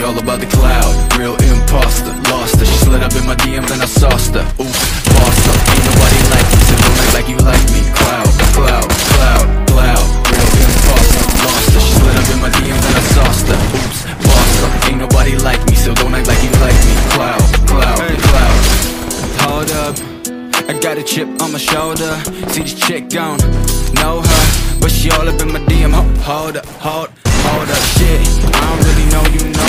She all about the cloud, real imposter. Lost her, she slid up in my DMs and I sauced her. Oops, boss up, ain't nobody like me So don't act like you like me. Cloud, cloud, cloud, cloud. Real imposter, lost her. She slid up in my DMs and I sauced her. Oops, boss up, ain't nobody like me So don't act like you like me. Cloud, cloud, cloud. Hold up. I got a chip on my shoulder. See this chick don't know her But she all up in my DM Hold up, hold, hold up. Shit, I don't really know you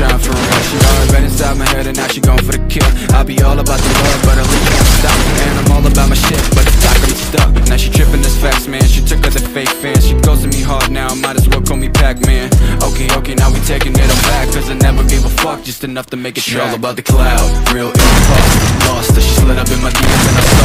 trying for real. She already been inside my head and now she going for the kill. I'll be all about the love, but I really can't stop. And I'm all about my shit, but the top got me stuck. Now she tripping this facts, man. She took her the fake fans. She goes to me hard now, might as well call me Pac-Man. Okay, okay, now we taking it all back. Cause I never gave a fuck, just enough to make it She all about the cloud, real imposter Lost her, she slid up in my DMs and I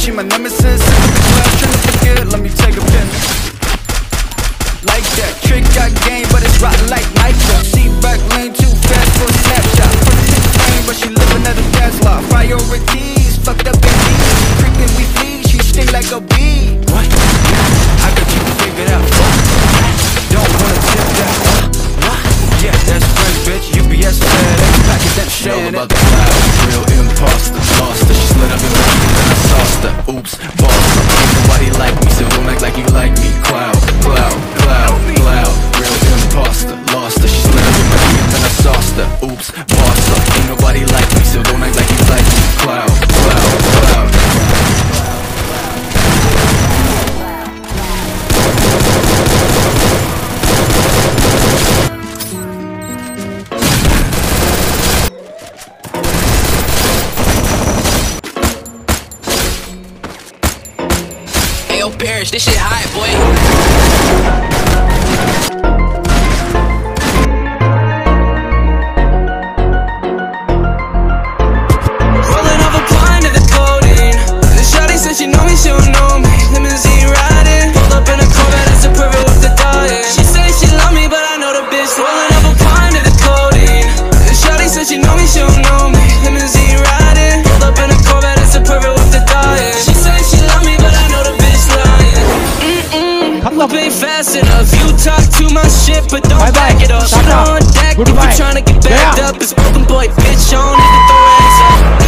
She my nemesis, sick of the cloud Trying to forget, let me take a pin like that. Trick got game, but it's rotten like nitro. See back lane too fast for a snapshot. From the frame, but she living at a gas lot. Priorities, fucked up indeed. Creeping, we flee, she sting like a bee. What? I got you figured out. Don't wanna tip that. Yeah, that's French, bitch. UPS FedEx, package that shit. About the cloud, boss up. Ain't nobody like me, so don't act like you like me. Cloud, cloud, cloud. Ayo, Parrish, this shit hot, boy. Fast enough. You talk too much shit, but don't Bye bye. back it up. Tata. on deck if you tryna get backed Yeah. up. It's broken boy, bitch on it, throw hands up.